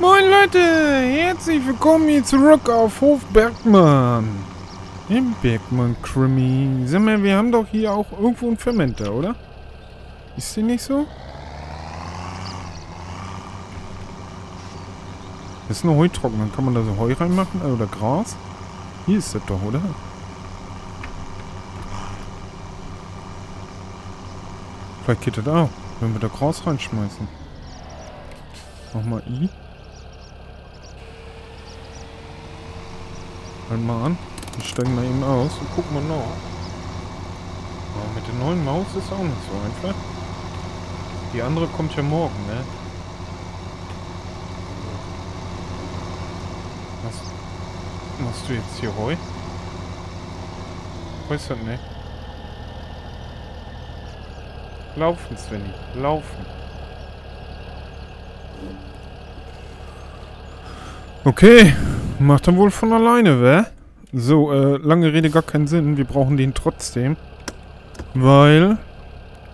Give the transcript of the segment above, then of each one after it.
Moin Leute, herzlich willkommen hier zurück auf Hof Bergmann. Im Bergmann Krimi. Sag mal, wir haben doch hier auch irgendwo einen Fermenter, oder? Ist der nicht so? Das ist eine Heutrockner. Kann man da so Heu reinmachen? Äh, oder Gras? Hier ist das doch, oder? Vielleicht geht das auch, wenn wir da Gras reinschmeißen. Mach mal I. Halt mal an. Wir steigen mal eben aus und gucken mal nach. Aber mit der neuen Maus ist auch nicht so einfach. Die andere kommt ja morgen, ne? Was machst du jetzt hier Heu? Weiß das nicht. Laufen, Svenny. Laufen. Okay. Macht dann wohl von alleine, wä? So, äh, lange Rede gar keinen Sinn. Wir brauchen den trotzdem. Weil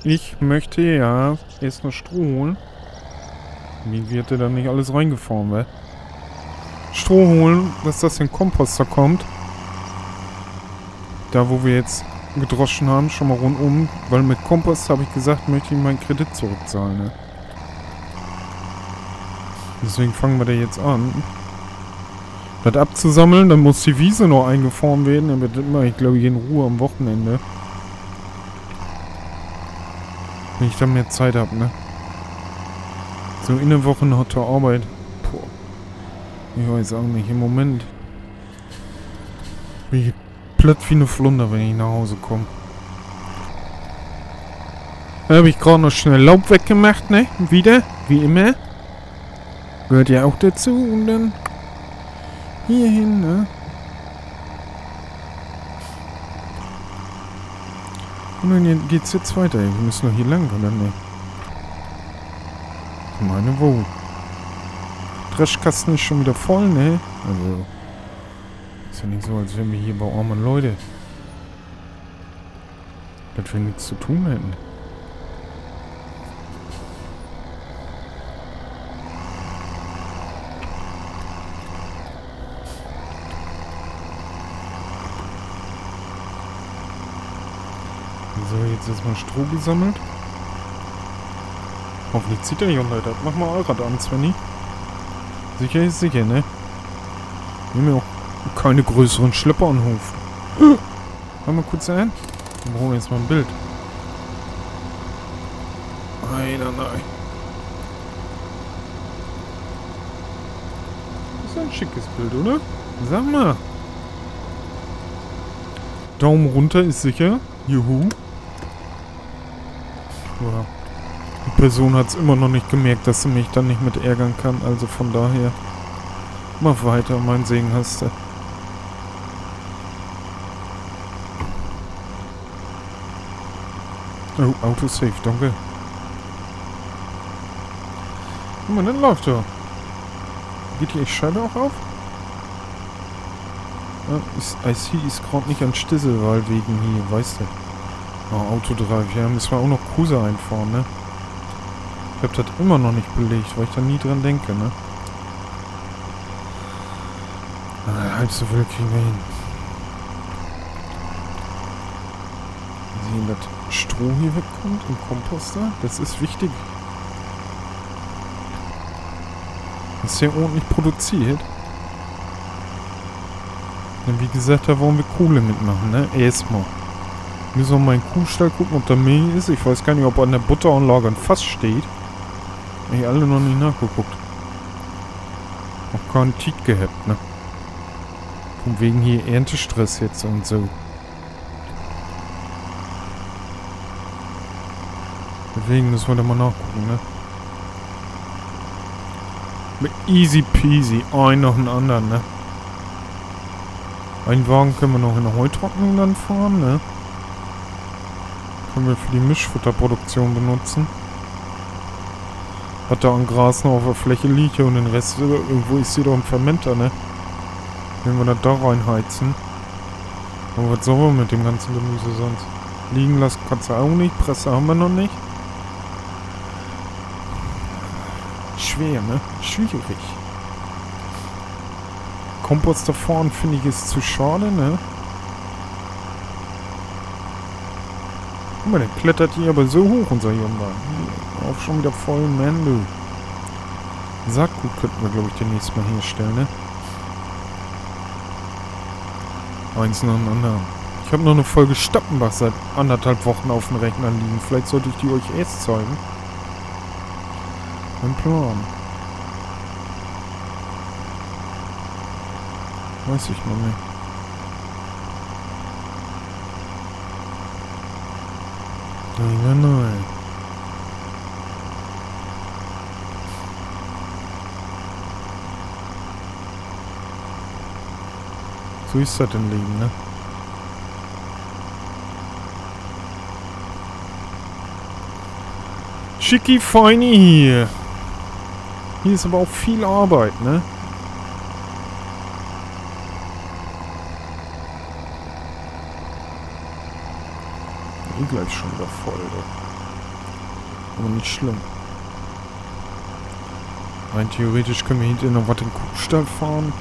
ich möchte ja erst noch Stroh holen. Wie wird der dann nicht alles reingefahren, wä? Stroh holen, dass das in Komposter kommt. Da, wo wir jetzt gedroschen haben, schon mal rundum. Weil mit Kompost habe ich gesagt, möchte ich meinen Kredit zurückzahlen, ne? Deswegen fangen wir da jetzt an. Das abzusammeln, dann muss die Wiese noch eingefahren werden. Dann immer, ich glaube, ich in Ruhe am Wochenende. Wenn ich dann mehr Zeit habe, ne? So in der Woche noch zur Arbeit. Puh. Ich weiß auch nicht. Im Moment bin ich platt wie eine Flunder, wenn ich nach Hause komme. Da habe ich gerade noch schnell Laub weggemacht, ne? Wieder, wie immer. Gehört ja auch dazu und dann hier hin, ne? Und dann geht's jetzt weiter. Wir müssen noch hier lang, oder ne? Meine wo? Dreschkasten ist schon wieder voll, ne? Also. Ist ja nicht so, als wären wir hier bei armen Leute. Dass wir nichts zu tun hätten. So, jetzt ist mal Stroh gesammelt. Hoffentlich zieht der Hyundai das. Mach mal Allrad an, Svenny. Sicher ist sicher, ne? Wir haben ja auch keine größeren Schlepper an Hof. Mach mal kurz ein. Wir brauchen jetzt mal ein Bild. Nein, nein, nein. Das ist ein schickes Bild, oder? Sag mal. Daumen runter ist sicher. Juhu. Ja. Die Person hat es immer noch nicht gemerkt, dass sie mich dann nicht mit ärgern kann. Also von daher. Mach weiter, mein Segen hast du. Oh, Autosave, danke. Guck mal, dann läuft er. Geht die Scheibe auch auf? Ja, ist, IC ist gerade nicht an Stisselwahl wegen hier, weißt du. Oh, Autodrive, ja, müssen wir auch noch Cruiser einfahren, ne? Ich hab das immer noch nicht belegt, weil ich da nie dran denke, ne? Ah, halb so viel kriegen wir hin. Sehen, dass Stroh hier wegkommt im Komposter. Das ist wichtig. Das ist sehr ordentlich produziert. Und wie gesagt, da wollen wir Kohle mitmachen, ne? Erstmal. Müssen wir mal in den Kuhstall gucken, ob da Milch ist. Ich weiß gar nicht, ob an der Butteranlage ein Fass steht. Hab ich alle noch nicht nachgeguckt. Auch keinen Tiet gehabt, ne? Von wegen hier Erntestress jetzt und so. Deswegen müssen wir da mal nachgucken, ne? Easy peasy. Ein nach dem anderen, ne? Einen Wagen können wir noch in der Heutrocknung dann fahren, ne? Können wir für die Mischfutterproduktion benutzen. Hat da an Gras noch auf der Fläche liegt und den Rest, äh, irgendwo ist hier doch ein Fermenter, ne? Wenn wir das da reinheizen. Aber was sollen wir mit dem ganzen Gemüse sonst? Liegen lassen kannst du auch nicht, Presse haben wir noch nicht. Schwer, ne? Schwierig. Kompost da vorne finde ich ist zu schade, ne? Guck mal, der klettert hier aber so hoch, unser Junge. Auch schon wieder voll Mann, du. Saatgut könnten wir, glaube ich, demnächst mal herstellen, ne? Eins nach dem anderen. Ich habe noch eine Folge Stappenbach seit anderthalb Wochen auf dem Rechner liegen. Vielleicht sollte ich die euch erst zeigen. Mein Plan. Weiß ich noch nicht. Nein, nein. So ist das im Leben, ne? Schicki feini hier. Hier ist aber auch viel Arbeit, ne? Eh gleich schon wieder voll, ey. Aber nicht schlimm. Rein theoretisch können wir hinterher noch was in Kuhstall fahren.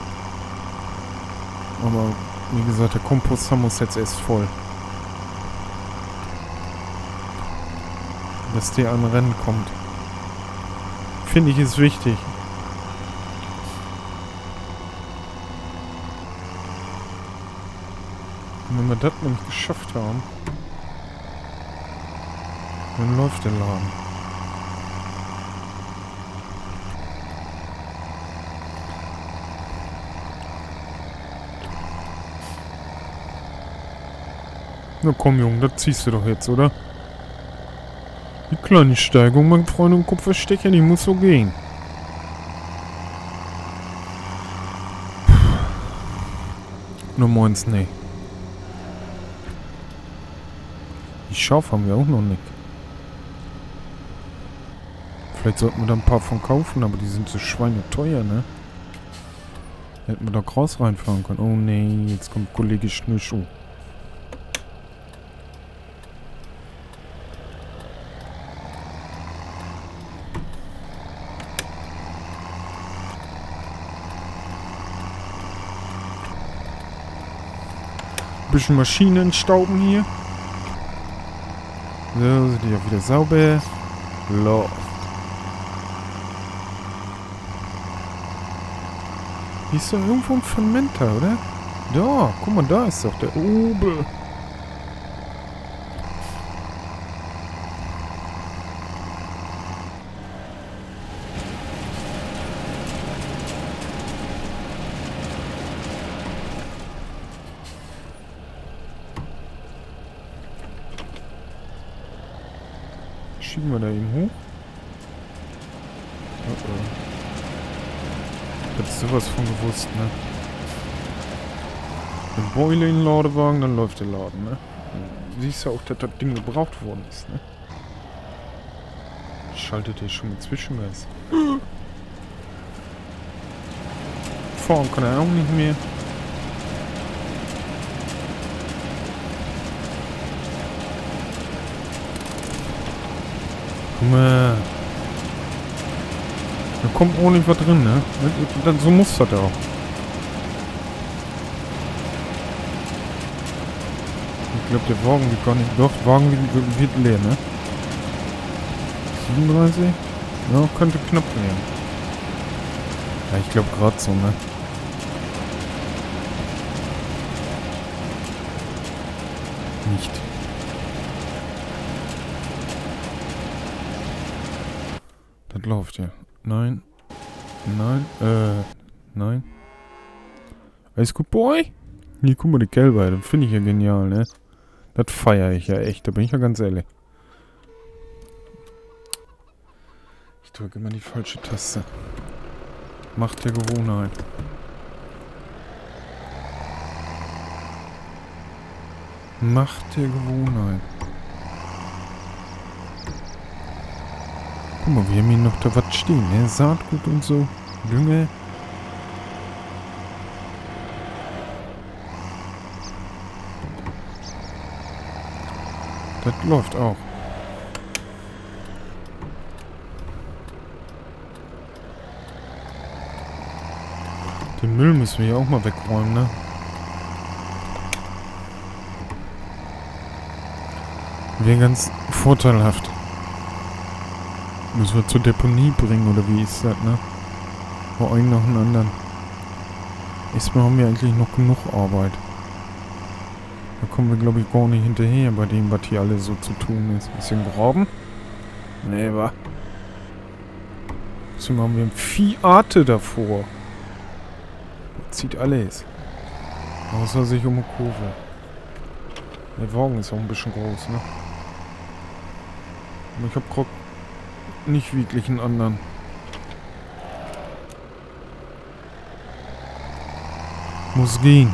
Aber wie gesagt, der Komposter muss jetzt erst voll. Dass der an Rennen kommt. Finde ich ist wichtig. Wenn wir das nämlich geschafft haben, dann läuft der Laden. Na komm, Junge, das ziehst du doch jetzt, oder? Die kleine Steigung, mein Freund und Kupferstecher, die muss so gehen. Nur moins, nee. Die Schauf haben wir auch noch nicht. Vielleicht sollten wir da ein paar von kaufen, aber die sind so schweineteuer, ne? Hätten wir da Kraus reinfahren können. Oh nee, jetzt kommt Kollege Schnürschuh. Bisschen Maschinen stauben hier. So, sind die auch wieder sauber. Läuft. Hier ist doch irgendwo ein Fermenter, oder? Da, guck mal, da ist doch der Obel. Schieben wir da eben hoch. Oh oh. Ist sowas von gewusst, ne? Wenn Beule in den Ladewagen, dann läuft der Laden, ne? Du siehst ja auch, dass das Ding gebraucht worden ist, ne? Schaltet ihr schon mit Zwischengas. Fahren kann er auch nicht mehr. Guck mal. Da kommt ordentlich was drin, ne? So muss das auch. Ich glaube, der Wagen wird gar nicht... Doch, Wagen wird, wird leer, ne? 37? Ja, könnte knapp werden. Ja, ich glaube gerade so, ne? Nicht. Das läuft ja. Nein. Nein. Äh. Nein. Alles gut, Boy? Hier, guck mal, die Kälber. Das finde ich ja genial, ne? Das feiere ich ja echt. Da bin ich ja ganz ehrlich. Ich drücke immer die falsche Taste. Macht der Gewohnheit. Macht der Gewohnheit. Guck mal, wir haben hier noch da was stehen, ne? Saatgut und so. Dünger. Das läuft auch. Den Müll müssen wir ja auch mal wegräumen, ne? Wäre ganz vorteilhaft. Müssen wir zur Deponie bringen, oder wie ist das, ne? Vor einen nach dem anderen. Erstmal haben wir eigentlich noch genug Arbeit. Da kommen wir, glaube ich, gar nicht hinterher bei dem, was hier alles so zu tun ist. Bisschen graben? Nee, wa? Deswegen haben wir ein Vieharte davor. Das zieht alles. Außer sich um eine Kurve. Der Wagen ist auch ein bisschen groß, ne? Ich hab grad nicht wirklich einen anderen. Muss gehen.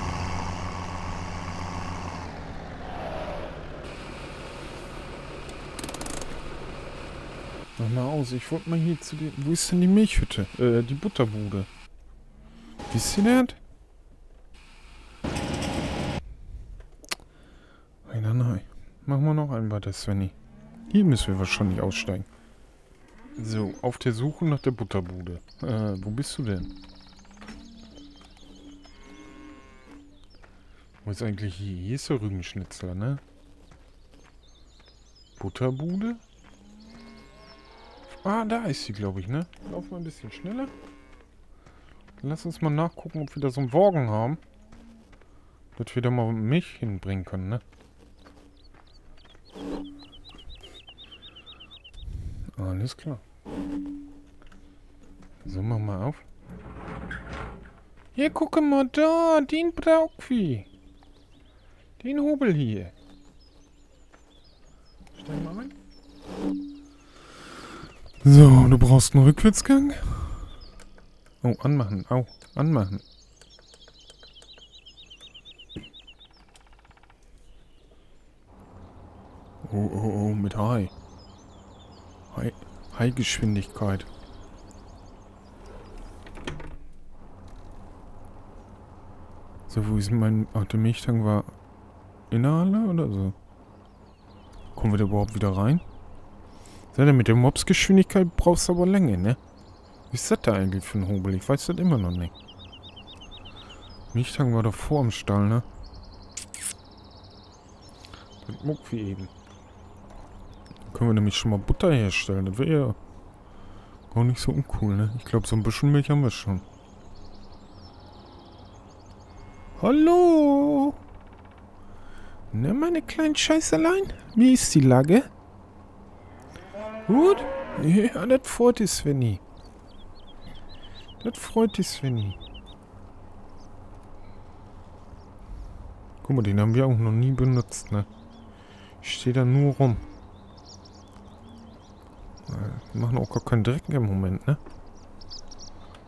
Mach mal aus, ich wollte mal hier zu den... Wo ist denn die Milchhütte? Äh, die Butterbude. Wisst ihr das? Nein, nein. Machen wir noch einen weiter, Svenny. Hier müssen wir wahrscheinlich aussteigen. So, auf der Suche nach der Butterbude. Äh, wo bist du denn? Wo ist eigentlich hier? Hier ist der Rübenschnitzler, ne? Butterbude? Ah, da ist sie, glaube ich, ne? Laufen wir ein bisschen schneller. Lass uns mal nachgucken, ob wir da so einen Wagen haben. Dass wir da mal Milch hinbringen können, ne? Alles klar. So, mach mal auf. Hier, gucke mal da, den Braukwie. Den Hobel hier. Steig mal ein. So, du brauchst einen Rückwärtsgang. Oh, anmachen. Au, anmachen. Oh, oh, oh, mit High. High. So, wo ist mein... Ach, der Milchtank war in der Halle oder so? Kommen wir da überhaupt wieder rein? Ihr mit der Mobsgeschwindigkeit brauchst du aber Länge, ne? Wie ist das da eigentlich für ein Hobel? Ich weiß das immer noch nicht. Milchtank war doch vor dem Stall, ne? Das Muck wie eben. Können wir nämlich schon mal Butter herstellen. Das wäre ja gar nicht so uncool, ne? Ich glaube, so ein bisschen Milch haben wir schon. Hallo? Ne, meine kleinen Scheißerlein? Wie ist die Lage? Gut? Ja, das freut dich, Svenny. Das freut dich, Svenny. Guck mal, den haben wir auch noch nie benutzt, ne? Ich stehe da nur rum. Wir machen auch gar keinen Dreck im Moment, ne?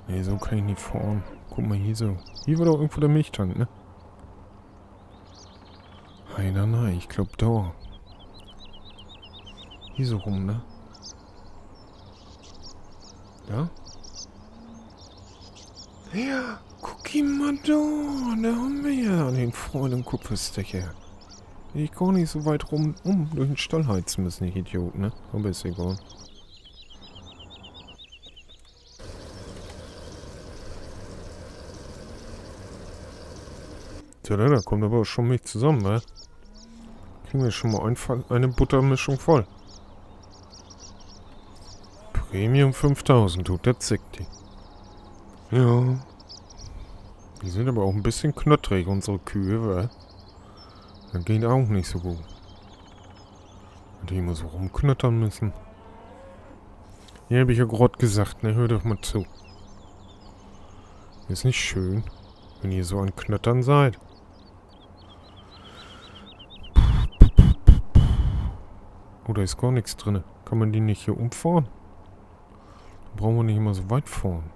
Ne, so kann ich nicht fahren. Guck mal hier so. Hier war doch irgendwo der Milchtank, ne? Nein, nein, nein, ich glaube da. Hier so rum, ne? Ja? Ja, guck ihn mal da. Da haben wir ja den Freund im Kupferstecher. Ich gar nicht so weit rum um durch den Stall heizen müssen, ich Idiot, ne? Aber ist egal. Tja, da kommt aber schon Milch zusammen, ne? Kriegen wir schon mal ein, eine Buttermischung voll. Premium 5000, tut der zickt. Ja. Die sind aber auch ein bisschen knottrig, unsere Kühe, wa? Das geht auch nicht so gut. Und die immer so rumknottern müssen. Hier habe ich ja gerade gesagt, ne? Hör doch mal zu. Ist nicht schön, wenn ihr so an Knottern seid. Da ist gar nichts drin. Kann man die nicht hier umfahren? Brauchen wir nicht immer so weit fahren.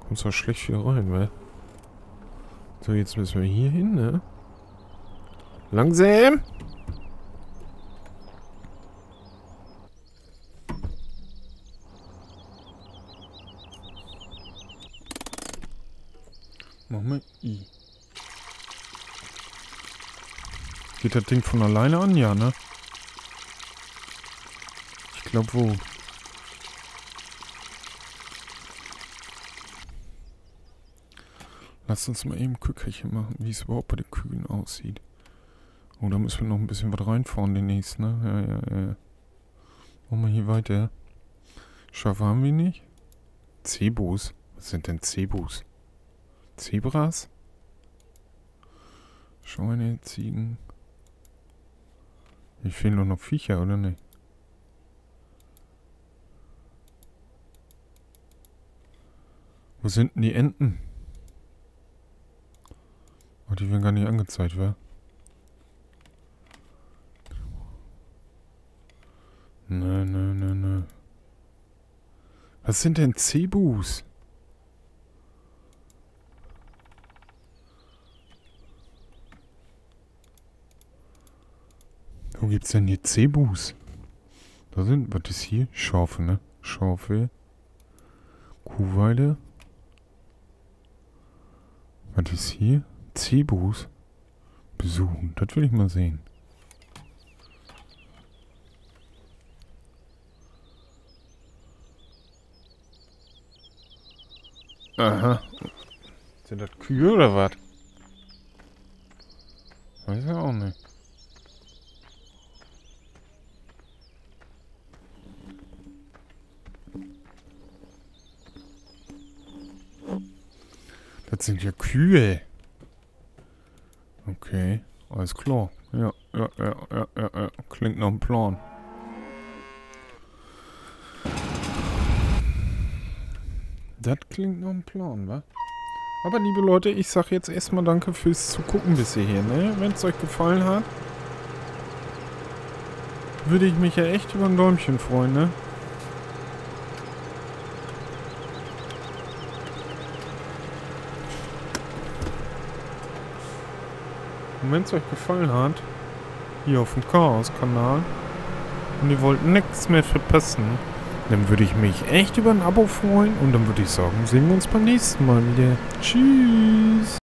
Kommt zwar schlecht wieder rein, weil. So, jetzt müssen wir hier hin, ne? Langsam! Machen wir I. Geht das Ding von alleine an? Ja, ne? Ich glaube, wo? Lass uns mal eben Kückerchen machen, wie es überhaupt bei den Kühen aussieht. Oh, da müssen wir noch ein bisschen was reinfahren demnächst, ne? Ja, ja, ja. Machen wir hier weiter. Schafe haben wir nicht. Zebus. Was sind denn Zebus? Zebras? Scheune, Ziegen. Hier fehlen doch noch Viecher, oder nicht? Wo sind denn die Enten? Oh, die werden gar nicht angezeigt, wa? Nö, nö, nö, nö. Was sind denn Cebus? Wo gibt's denn hier Cebus? Da sind, was ist hier? Schafe, ne? Schafe. Kuhweide. Was ist hier? Cebus. Besuchen. Das will ich mal sehen. Aha. Sind das Kühe oder was? Weiß ich auch nicht. Das sind ja Kühe. Okay, alles klar. Ja, ja, ja, ja, ja, ja. Klingt nach einem Plan. Das klingt nach einem Plan, wa? Aber liebe Leute, ich sag jetzt erstmal danke fürs Zugucken bis hierher, ne? Wenn es euch gefallen hat, würde ich mich ja echt über ein Däumchen freuen, ne? Und wenn es euch gefallen hat, hier auf dem Chaos-Kanal, und ihr wollt nichts mehr verpassen, dann würde ich mich echt über ein Abo freuen und dann würde ich sagen, sehen wir uns beim nächsten Mal wieder. Tschüss!